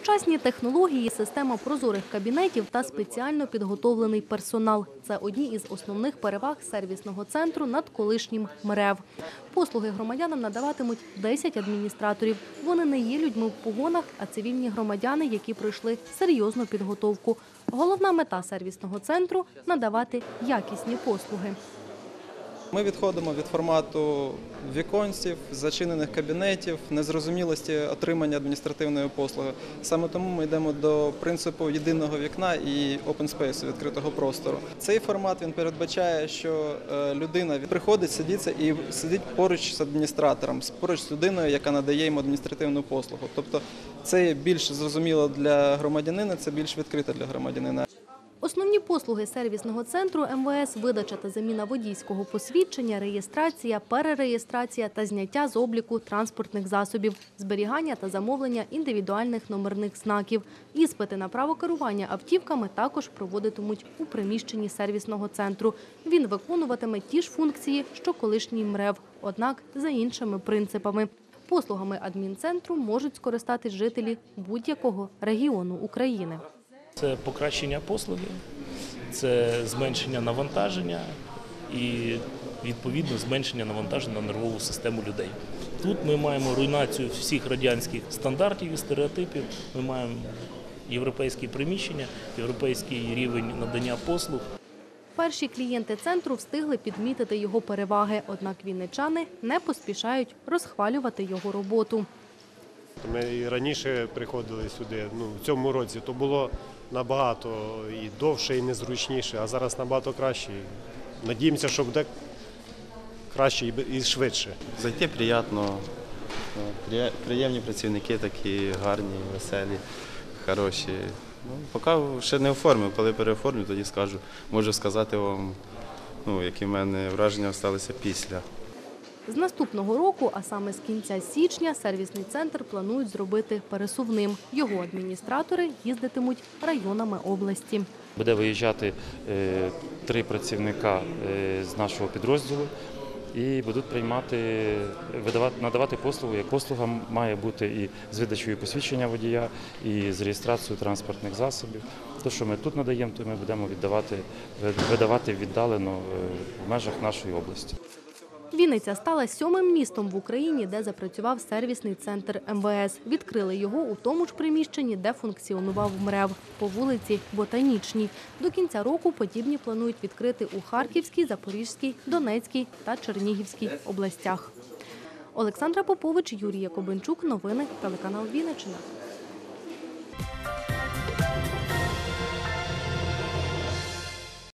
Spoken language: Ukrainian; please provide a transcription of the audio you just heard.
Сучасні технології, система прозорих кабінетів та спеціально підготовлений персонал – це одні із основних переваг сервісного центру над колишнім МРЕВ. Послуги громадянам надаватимуть 10 адміністраторів. Вони не є людьми в погонах, а цивільні громадяни, які пройшли серйозну підготовку. Головна мета сервісного центру – надавати якісні послуги. Ми відходимо від формату віконців, зачинених кабінетів, незрозумілості отримання адміністративної послуги. Саме тому ми йдемо до принципу єдиного вікна і open space, відкритого простору. Цей формат він передбачає, що е, людина приходить, сидиться і сидить поруч з адміністратором, поруч з людиною, яка надає йому адміністративну послугу. Тобто це більш зрозуміло для громадянина, це більш відкрито для громадянина. Основні послуги сервісного центру МВС – видача та заміна водійського посвідчення, реєстрація, перереєстрація та зняття з обліку транспортних засобів, зберігання та замовлення індивідуальних номерних знаків. Іспити на право керування автівками також проводитимуть у приміщенні сервісного центру. Він виконуватиме ті ж функції, що колишній МРЕВ, однак за іншими принципами. Послугами адмінцентру можуть скористатись жителі будь-якого регіону України. Це покращення послуги, це зменшення навантаження і відповідно зменшення навантаження на нервову систему людей. Тут ми маємо руйнацію всіх радянських стандартів і стереотипів. Ми маємо європейські приміщення, європейський рівень надання послуг. Перші клієнти центру встигли підмітити його переваги, однак вінничани не поспішають розхвалювати його роботу. Ми і раніше приходили сюди. Ну в цьому році то було набагато і довше, і незручніше, а зараз набагато краще. Надіємося, що буде краще і швидше. Зайти приємно, приємні працівники такі гарні, веселі, хороші. Ну, поки ще не оформив, коли переоформлю, тоді скажу. Можу сказати вам, ну, які в мене враження залишилися після. З наступного року, а саме з кінця січня, сервісний центр планують зробити пересувним. Його адміністратори їздитимуть районами області. Буде виїжджати е, три працівника е, з нашого підрозділу і будуть приймати, видавати, надавати послугу. Як послуга має бути і з видачею посвідчення водія, і з реєстрацією транспортних засобів. Те, що ми тут надаємо, то ми будемо віддавати, видавати віддалено е, в межах нашої області. Вінниця стала сьомим містом в Україні, де запрацював сервісний центр МВС. Відкрили його у тому ж приміщенні, де функціонував МРЕВ по вулиці Ботанічній. До кінця року подібні планують відкрити у Харківській, Запорізькій, Донецькій та Чернігівській областях. Олександра Попович, Юрій Якобинчук. Новини телеканал Вінниччина.